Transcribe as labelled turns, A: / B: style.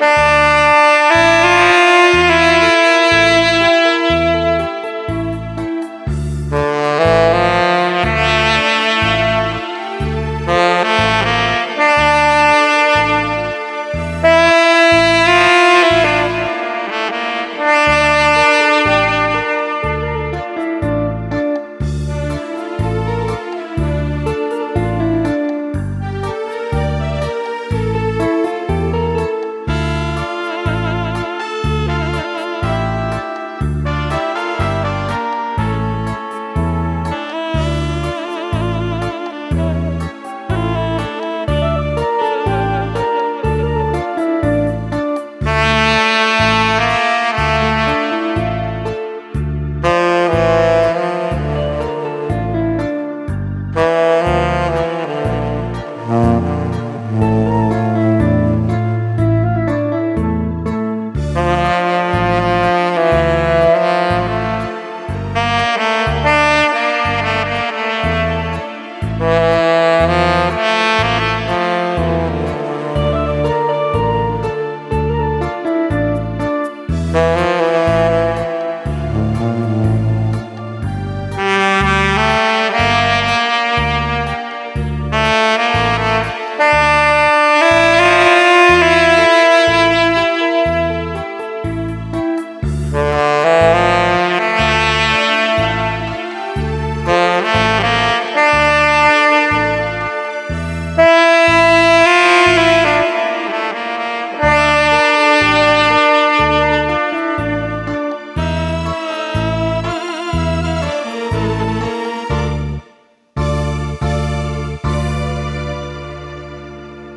A: Bye.